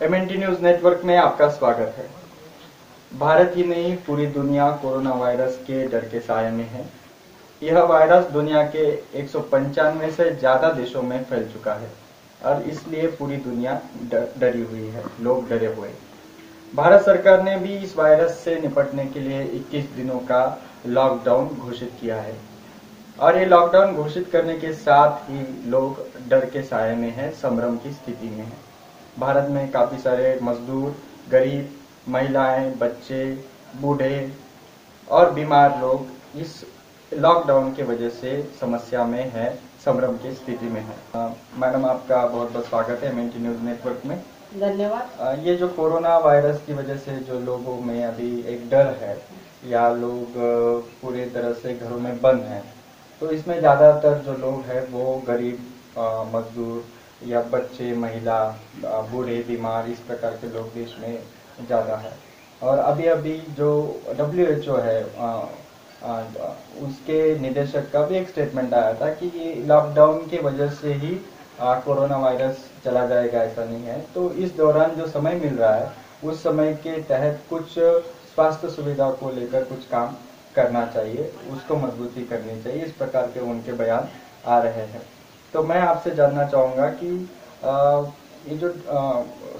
MNT news network में आपका स्वागत है। भारत ही नहीं, पूरी दुनिया कोरोना वायरस के डर के साये में है। यह वायरस दुनिया के एक सौ पंचानवे से ज़्यादा देशों में फैल चुका है और इसलिए पूरी दुनिया डरी हुई है, लोग डरे हुए। भारत सरकार ने भी इस वायरस से निपटने के लिए 21 दिनों का लॉकडाउन घोषित किया है। और ये लॉकडाउन घोषित करने के साथ ही लोग डर के साये में है, संभ्रम की स्थिति में है। भारत में काफ़ी सारे मजदूर गरीब महिलाएँ बच्चे बूढ़े और बीमार लोग इस लॉकडाउन की वजह से समस्या में है संभ्रम की स्थिति में है। मैडम आपका बहुत बहुत स्वागत है एमएनटी न्यूज़ नेटवर्क में। धन्यवाद। ये जो कोरोना वायरस की वजह से जो लोगों में अभी एक डर है या लोग पूरी तरह से घरों में बंद हैं तो इसमें ज़्यादातर जो लोग हैं वो गरीब मजदूर या बच्चे महिला बूढ़े बीमार इस प्रकार के लोग देश में ज़्यादा है। और अभी अभी जो डब्ल्यू एच ओ है आ, आ, उसके निदेशक का भी एक स्टेटमेंट आया था कि लॉकडाउन की वजह से ही कोरोना वायरस चला जाएगा ऐसा नहीं है। तो इस दौरान जो समय मिल रहा है उस समय के तहत कुछ स्वास्थ्य सुविधा को लेकर कुछ काम करना चाहिए उसको मजबूती करनी चाहिए इस प्रकार के उनके बयान आ रहे हैं। तो मैं आपसे जानना चाहूँगा कि ये जो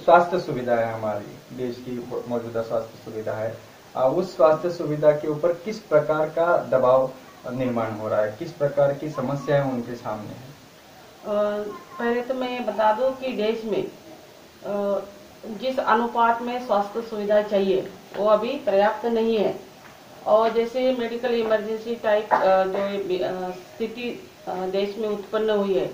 स्वास्थ्य सुविधा है हमारी, देश की मौजूदा स्वास्थ्य सुविधा है उस स्वास्थ्य सुविधा के ऊपर किस प्रकार का दबाव निर्माण हो रहा है? किस प्रकार की समस्याएँ उनके सामने है? पहले तो मैं ये बता दूँ कि देश में जिस अनुपात में स्वास्थ्य सुविधा चाहिए, वो अभी पर्याप्त नहीं है। और जैसे मेडिकल इमरजेंसी टाइप जो स्थिति देश में उत्पन्न हुई है।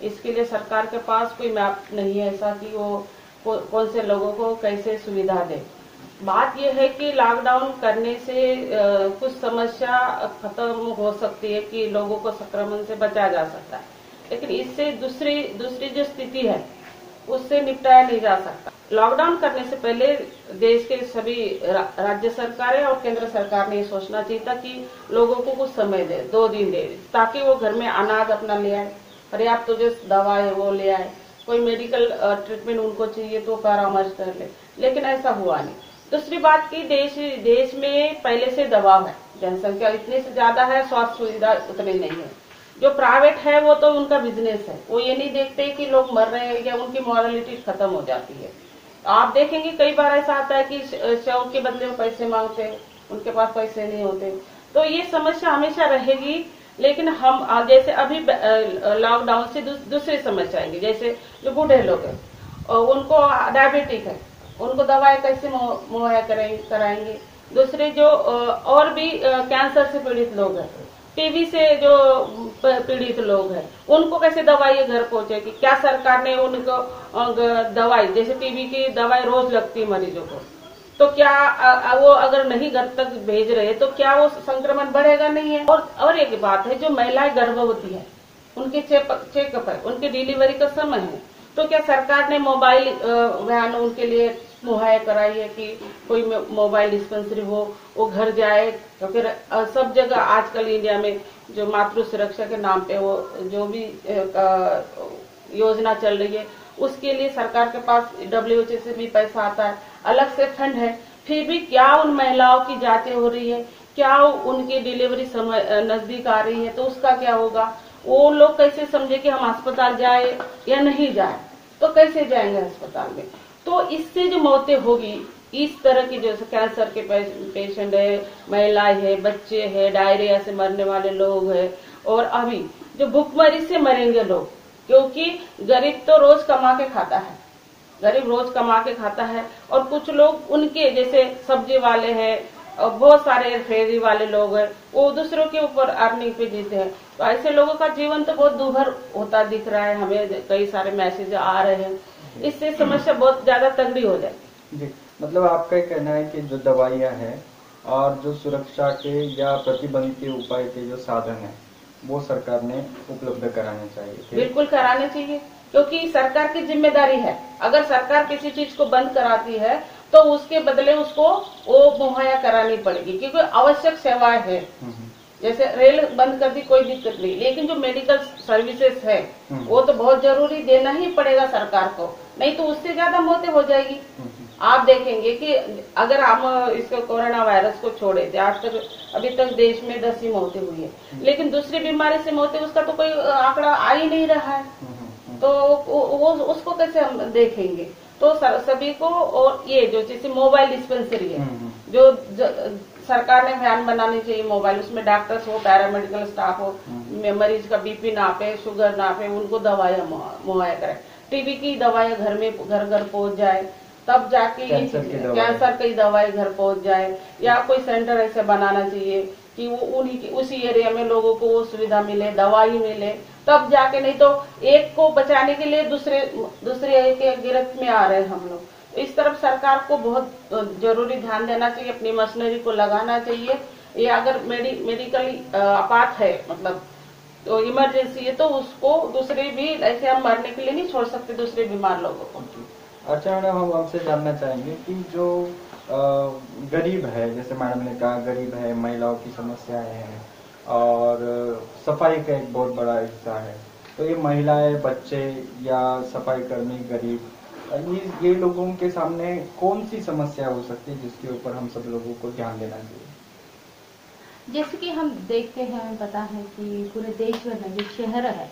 इसके लिए सरकार के पास कोई मैप नहीं है, ऐसा कि वो कौन से लोगों को कैसे सुविधा दे। बात यह है कि लॉकडाउन करने से कुछ समस्या खत्म हो सकती है कि लोगों को संक्रमण से बचाया जा सकता है। लेकिन इससे दूसरी दूसरी जो स्थिति है उससे निपटाया नहीं जा सकता। लॉकडाउन करने से पहले देश के सभी रा, राज्य सरकारें और केंद्र सरकार ने ये सोचना चाहिए था कि लोगों को कुछ समय दे दो दिन दे ताकि वो घर में अनाज अपना ले आए पर्याप्त तो जो दवा है वो ले आए। कोई मेडिकल ट्रीटमेंट उनको चाहिए तो परामर्श कर ले लेकिन ऐसा हुआ नहीं। दूसरी बात की देश देश में पहले से दबाव है जनसंख्या इतनी से ज़्यादा है स्वास्थ्य सुविधा उतनी नहीं है। जो प्राइवेट है, वो तो उनका बिज़नेस है। वो ये नहीं देखते कि लोग मर रहे हैं या उनकी मॉरलिटी खत्म हो जाती है। आप देखेंगे कई बार ऐसा आता है कि शव के बदले में पैसे मांगते हैं उनके पास पैसे नहीं होते। तो ये समस्या हमेशा रहेगी, लेकिन हम जैसे अभी लॉकडाउन से दूसरी समस्या आएँगे। जैसे जो बूढ़े लोग हैं उनको डायबिटिक है, उनको दवाएँ कैसे मुहैया कराएँगे? दूसरे जो और भी कैंसर से पीड़ित लोग हैं टीबी से जो पीड़ित लोग हैं, उनको कैसे दवाई घर पहुंचेगी क्या सरकार ने उनको दवाई, जैसे टीबी की दवाई रोज लगती है मरीजों को तो क्या वो अगर नहीं घर तक भेज रहे तो क्या वो संक्रमण बढ़ेगा नहीं है? और और एक बात है, जो महिलाएँ गर्भवती है, उनके चेकअप है, उनकी डिलीवरी का समय है तो क्या सरकार ने मोबाइल वैन उनके लिए मुहैया है कि कोई मोबाइल डिस्पेंसरी हो, वो घर जाए तो फिर सब जगह आजकल इंडिया में जो मातृ सुरक्षा के नाम पे वो, जो भी योजना चल रही है, उसके लिए सरकार के पास डब्ल्यूएचओ से भी पैसा आता है। अलग से फंड है। फिर भी क्या उन महिलाओं की जांचें हो रही है? क्या उनकी डिलीवरी समय नज़दीक आ रही है? तो उसका क्या होगा? वो लोग कैसे समझे कि हम अस्पताल जाए या नहीं जाए? तो कैसे जाएँगे अस्पताल में? तो इससे जो मौतें होगी, इस तरह की जो कैंसर के पेशेंट है, महिलाएँ है, बच्चे है, डायरिया से मरने वाले लोग है, और अभी जो भूखमरी से मरेंगे लोग, क्योंकि गरीब तो रोज कमा के खाता है। गरीब रोज कमा के खाता है, और कुछ लोग उनके जैसे सब्ज़ी वाले हैं, और बहुत सारे फेरी वाले लोग हैं, वो दूसरों के ऊपर अर्निंग पे जीते हैं। तो ऐसे लोगों का जीवन तो बहुत दुभर होता दिख रहा है, हमें कई सारे मैसेज आ रहे हैं। इससे समस्या बहुत ज़्यादा तगड़ी हो जाए। जी मतलब आपका कहना है कि जो दवाइयाँ हैं और जो सुरक्षा के या प्रतिबंध के उपाय के जो साधन है वो सरकार ने उपलब्ध कराने चाहिए बिल्कुल कराने चाहिए क्योंकि सरकार की ज़िम्मेदारी है। अगर सरकार किसी चीज़ को बंद कराती है तो उसके बदले उसको वो मुहैया करानी पड़ेगी क्योंकि आवश्यक सेवाएँ है। जैसे रेल बंद कर दी कोई दिक्कत नहीं। लेकिन जो मेडिकल सर्विसेज़ है हम्म। वो तो बहुत ज़रूरी देना ही पड़ेगा सरकार को। नहीं तो उससे ज़्यादा मौतें हो जाएगी। आप देखेंगे कि अगर हम इसको कोरोना वायरस को छोड़े थे आज तक अभी तक देश में दस ही मौतें हुई है। लेकिन दूसरी बीमारी से मौतें उसका तो कोई आंकड़ा आ ही नहीं रहा है। तो वो उसको कैसे हम देखेंगे? तो सर- सभी को और ये जो जैसे मोबाइल डिस्पेंसरी है हम्म, जो ज, सरकार ने वैन बनानी चाहिए मोबाइल उसमें डॉक्टर्स हो पैरामेडिकल स्टाफ हो हम्म। मरीज़ का बीपी नापे शुगर नापे उनको दवाइयाँ मुह- मुहैया करें टीबी की दवाइयाँ घर में घर घर पहुँच जाए तब जाके ये कैंसर की दवाई। घर पहुँच जाए या कोई सेंटर ऐसे बनाना चाहिए कि वो उन्हीं की उसी एरिया में लोगों को वो सुविधा मिले दवाई मिले तब जाके नहीं तो एक को बचाने के लिए दूसरे दूसरे के गिरफ्त में आ रहे हैं हम लोग इस तरफ़ सरकार को बहुत ज़रूरी ध्यान देना चाहिए अपनी मशीनरी को लगाना चाहिए। ये अगर मेडि, मेडिकली आपात है मतलब तो इमरजेंसी है तो उसको दूसरे भी ऐसे हम मरने के लिए नहीं छोड़ सकते दूसरे बीमार लोगों को। अच्छा मैडम हम आपसे जानना चाहेंगे कि जो गरीब है जैसे मैडम ने कहा गरीब है महिलाओं की समस्याएँ हैं और सफ़ाई का एक बहुत बड़ा हिस्सा है तो ये महिलाएँ बच्चे या सफ़ाई कर्मी गरीब ये लोगों के सामने कौन सी समस्या हो सकती है जिसके ऊपर हम सब लोगों को ध्यान देना चाहिए? जैसे कि हम देखते हैं, पता है कि पूरे देश में जो शहर है,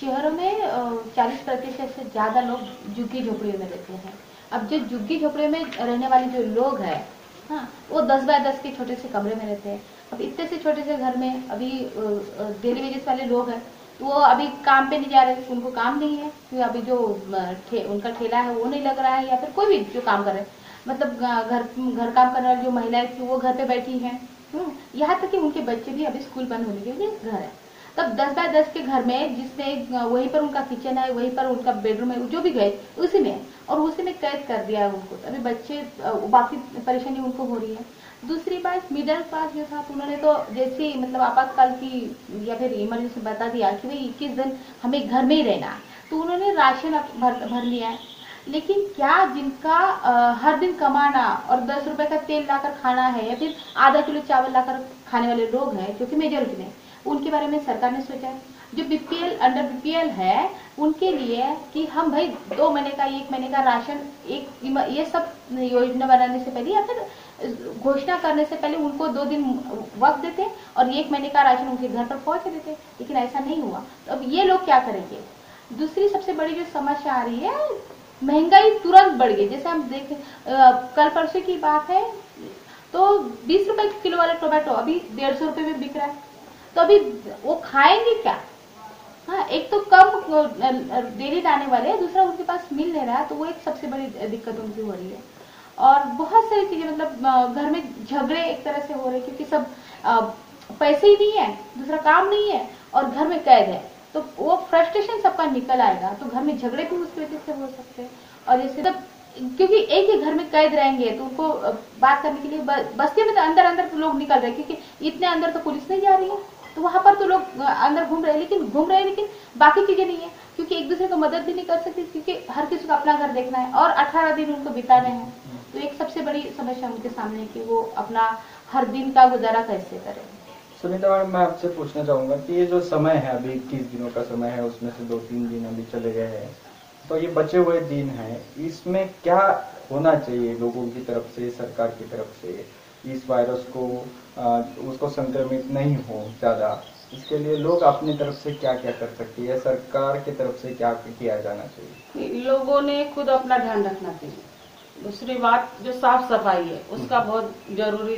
शहरों में चालीस प्रतिशत से ज़्यादा लोग झुग्गी झोपड़ियों में रहते हैं। अब जो झुग्गी झोपड़ियों में रहने वाले जो लोग हैं हाँ वो दस बाय दस के छोटे से कमरे में रहते हैं। अब इतने से छोटे से घर में अभी डेली वेजेस वाले लोग हैं वो अभी काम पे नहीं जा रहे उनको काम नहीं है क्योंकि अभी जो ठे, उनका ठेला है वो नहीं लग रहा है या फिर कोई भी जो काम कर रहे मतलब घर घर काम करने वाली जो महिलाएँ थी वो घर पे बैठी हैं। हम्म, यहाँ तक कि उनके बच्चे भी अभी स्कूल बंद होने के लिए घर है। तब दस बाय दस के घर में जिसमें वहीं पर उनका किचन है वहीं पर उनका बेडरूम है जो भी गए उसी में और उसी में कैद कर दिया है उनको। अभी बच्चे बाकी परेशानी उनको हो रही है। दूसरी बात मिडिल क्लास जो था तो उन्होंने तो जैसे मतलब आपातकाल की या फिर इमरजेंसी बता दिया कि भाई इक्कीस दिन हमें घर में ही रहना तो उन्होंने राशन भर, भर लिया है। लेकिन क्या जिनका अ, हर दिन कमाना और दस रुपए का तेल लाकर खाना है या फिर आधा किलो चावल लाकर खाने वाले लोग हैं जो कि मेजोरिटी में उनके बारे में सरकार ने सोचा है। जो बीपीएल अंडर बीपीएल है उनके लिए कि हम भाई दो महीने का एक महीने का राशन एक ये सब योजना बनाने से पहले या फिर घोषणा करने से पहले उनको दो दिन वक्त देते और एक महीने का राशन उनके घर पर पहुँच देते, लेकिन ऐसा नहीं हुआ। तो अब ये लोग क्या करेंगे? दूसरी सबसे बड़ी जो समस्या आ रही है, महँगाई तुरंत बढ़ गई। जैसे हम देखें कल परसों की बात है तो बीस रुपए किलो वाला टोमेटो अभी डेढ़ सौ रुपए में बिक रहा है। तो अभी वो खाएँगे क्या? हाँ एक तो कम डेली लाने वाले दूसरा उनके पास मिल नहीं रहा तो वो एक सबसे बड़ी दिक्कत उनकी हो रही है। और बहुत सारी चीज़ें मतलब घर में झगड़े एक तरह से हो रहे क्योंकि सब पैसे ही नहीं है, दूसरा काम नहीं है, और घर में कैद है। तो वो फ्रस्ट्रेशन सबका निकल आएगा तो घर में झगड़े भी उसकी वजह से हो सकते हैं। और जैसे तब क्योंकि एक ही घर में कैद रहेंगे तो उनको बात करने के लिए बस्ती में तो अंदर अंदर तो लोग निकल रहे क्योंकि इतने अंदर तो पुलिस नहीं जा रही है। तो वहाँ पर तो लोग अंदर घूम रहे लेकिन घूम रहे लेकिन बाकी चीज़ें नहीं है, क्योंकि एक दूसरे को मदद भी नहीं कर सकती, क्योंकि हर किसी को अपना घर देखना है, और अठारह दिन उनको बिताने हैं। तो एक सबसे बड़ी समस्या उनके सामने कि वो अपना हर दिन का गुजारा कैसे करें? सुनीता मैडम मैं आपसे पूछना चाहूँगा कि ये जो समय है अभी इक्कीस दिनों का समय है उसमें से दो तीन दिन अभी चले गए हैं तो ये बचे हुए दिन हैं इसमें क्या होना चाहिए लोगों की तरफ़ से सरकार की तरफ़ से इस वायरस को आ, उसको संक्रमित नहीं हो ज़्यादा? इसके लिए लोग अपनी तरफ़ से क्या क्या कर सकते हैं सरकार की तरफ़ से क्या किया जाना चाहिए? लोगों ने खुद अपना ध्यान रखना चाहिए। दूसरी बात जो साफ़ सफ़ाई है उसका बहुत ज़रूरी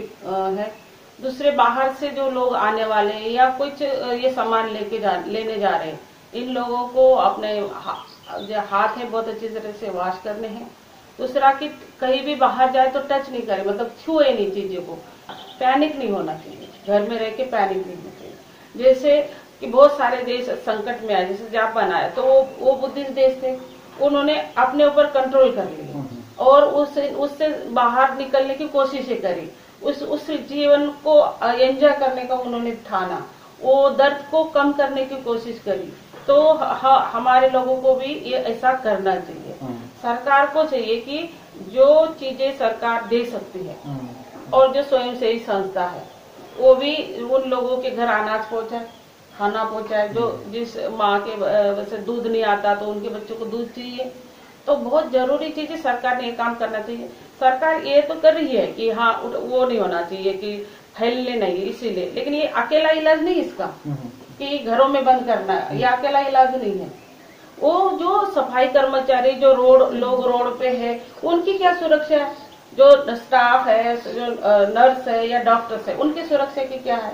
है। दूसरे बाहर से जो लोग आने वाले हैं या कुछ ये सामान लेके जा लेने जा रहे हैं इन लोगों को अपने हा, जो हाथ है बहुत अच्छी तरह से वॉश करने हैं। दूसरा कि कहीं भी बाहर जाए तो टच नहीं करे मतलब छुए नहीं चीज़ों को। पैनिक नहीं होना चाहिए। घर में रह के पैनिक नहीं होना चाहिए। जैसे कि बहुत सारे देश संकट में आए जैसे जापान आया तो वो वो बुद्धिस्ट देश थे उन्होंने अपने ऊपर कंट्रोल कर लिया। और उस उससे बाहर निकलने की कोशिशें करी। उस उस जीवन को एंजॉय करने का उन्होंने ठाना। वो दर्द को कम करने की कोशिश करी। तो हमारे लोगों को भी ये ऐसा करना चाहिए। हम्म, सरकार को चाहिए कि जो चीज़ें सरकार दे सकती है हम्म, और जो स्वयं सेवी संस्था है वो भी उन लोगों के घर अनाज पहुँचाए खाना पहुँचाए जो जिस माँ के वैसे दूध नहीं आता तो उनके बच्चों को दूध चाहिए। तो बहुत ज़रूरी चीज़ है सरकार ने ये काम करना चाहिए। सरकार ये तो कर रही है कि हाँ वो नहीं होना चाहिए कि फैलने नहीं इसीलिए। लेकिन ये अकेला इलाज नहीं इसका हम्म, कि घरों में बंद करना है। ये अकेला इलाज नहीं है। वो जो सफ़ाई कर्मचारी जो रोड लोग रोड पे है उनकी क्या सुरक्षा है? जो स्टाफ है जो नर्स है या डॉक्टर्स है उनकी सुरक्षा की क्या है?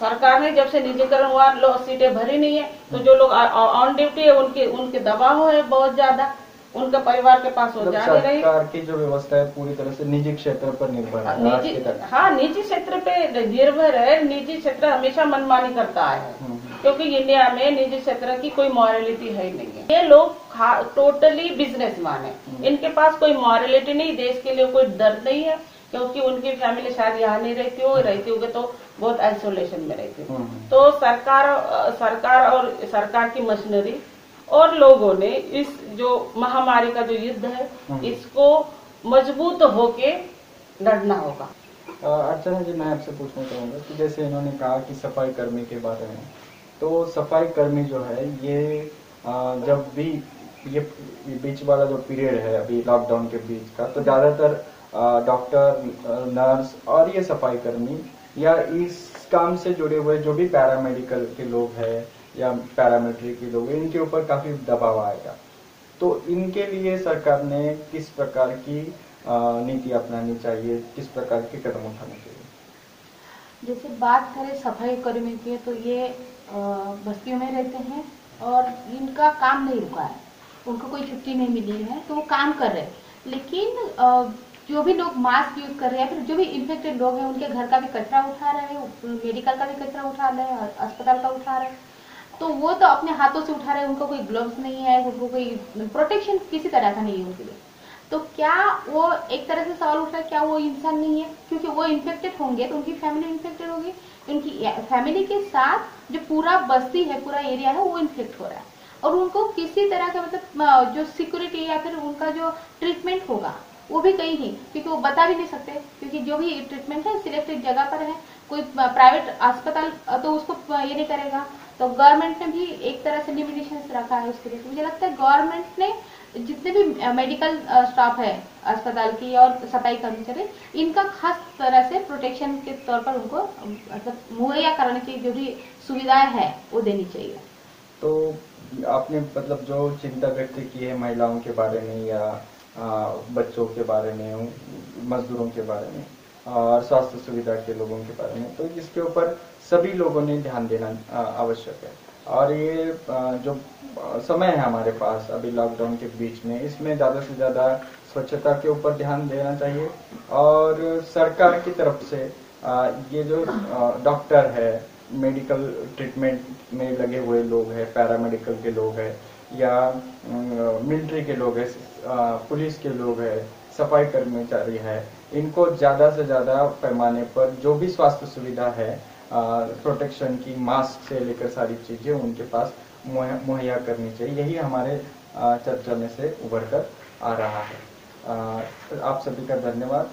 सरकार ने जब से निजीकरण हुआ सीटें भरी नहीं है तो जो लोग ऑन ड्यूटी है उनके उनके दबाव है बहुत ज़्यादा। उनका परिवार के पास वो मतलब जा नहीं रही। सरकार की जो व्यवस्था है पूरी तरह से निजी क्षेत्र पर निर्भर है निजी हाँ निजी क्षेत्र पे निर्भर है। निजी क्षेत्र हमेशा मनमानी करता है। हम्म, क्योंकि इंडिया में निजी क्षेत्र की कोई मॉरलिटी है ही नहीं है। ये लोग टोटली बिजनेसमैन है। इनके पास कोई मॉरलिटी नहीं देश के लिए कोई दर्द नहीं है क्योंकि उनकी फैमिली शायद यहाँ नहीं रहती हो रहती होगी तो बहुत आइसोलेशन में रहती हो। हम्म, तो सरकार सरकार और सरकार की मशीनरी और लोगों ने इस जो महामारी का जो युद्ध है हम्म। इसको मज़बूत होके लड़ना होगा अर्चना जी मैं आपसे पूछना चाहूँगा कि जैसे इन्होंने कहा कि सफ़ाई कर्मी के बारे में तो सफ़ाई कर्मी जो है ये जब भी ये ये बीच वाला जो पीरियड है अभी लॉकडाउन के बीच का तो ज़्यादातर डॉक्टर नर्स और ये सफ़ाई कर्मी या इस काम से जुड़े हुए जो भी पैरामेडिकल के लोग हैं या पैरामिलिट्री के लोग, इनके ऊपर काफ़ी दबाव आएगा। तो इनके लिए सरकार ने किस प्रकार की नीति अपनानी चाहिए? किस प्रकार के कदम उठाने चाहिए? जैसे बात करें सफ़ाई कर्मी की तो ये बस्तियों में रहते हैं और इनका काम नहीं रुका है। उनको कोई छुट्टी नहीं मिली है तो वो काम कर रहे हैं। लेकिन जो भी लोग मास्क यूज़ कर रहे हैं फिर जो भी इन्फेक्टेड लोग हैं, उनके घर का भी कचरा उठा रहे हैं, मेडिकल का भी कचरा उठा रहे हैं, अस्पताल का उठा रहे हैं। तो वो तो अपने हाथों से उठा रहे हैं, उनको कोई ग्लव्स नहीं है, उनको कोई प्रोटेक्शन किसी तरह का नहीं है उनके लिए। तो क्या वो एक तरह से सवाल उठ रहा है, क्या वो इंसान नहीं है? क्योंकि वो इन्फेक्टेड होंगे तो उनकी फैमिली इन्फेक्टेड होगी। उनकी फैमिली के साथ जो पूरा बस्ती है, पूरा एरिया है, वो इन्फेक्ट हो रहा है। और उनको किसी तरह का मतलब जो सिक्योरिटी या फिर उनका जो ट्रीटमेंट होगा, वो भी कहीं नहीं। क्योंकि वो बता भी नहीं सकते, क्योंकि जो भी ट्रीटमेंट है सिलेक्टेड जगह पर है। कोई प्राइवेट अस्पताल तो उसको ये नहीं करेगा। तो गवर्नमेंट ने भी एक तरह से लिमिटेशन रखा है उसके लिए। मुझे लगता है गवर्नमेंट ने जितने भी मेडिकल स्टाफ है, अस्पताल की और सफ़ाई कर्मचारी, इनका खास तरह से प्रोटेक्शन के तौर पर उनको मतलब मुहैया कराने की जो भी सुविधाएँ है, वो देनी चाहिए। तो आपने मतलब जो चिंता व्यक्त की है महिलाओं के बारे में या बच्चों के बारे में, मजदूरों के बारे में और स्वास्थ्य सुविधा के लोगों के बारे में। तो इसके ऊपर सभी लोगों ने ध्यान देना आवश्यक है। और ये जो समय है हमारे पास अभी लॉकडाउन के बीच में, इसमें ज़्यादा से ज़्यादा स्वच्छता के ऊपर ध्यान देना चाहिए। और सरकार की तरफ़ से ये जो डॉक्टर है मेडिकल ट्रीटमेंट में लगे हुए लोग हैं पैरामेडिकल के लोग हैं, या मिलिट्री के लोग हैं पुलिस के लोग हैं, सफ़ाई कर्मचारी है इनको ज़्यादा से ज़्यादा पैमाने पर जो भी स्वास्थ्य सुविधा है प्रोटेक्शन की मास्क से लेकर सारी चीज़ें उनके पास मुहैया करनी चाहिए। यही हमारे चर्चा में से उभर कर आ रहा है। आप सभी का धन्यवाद।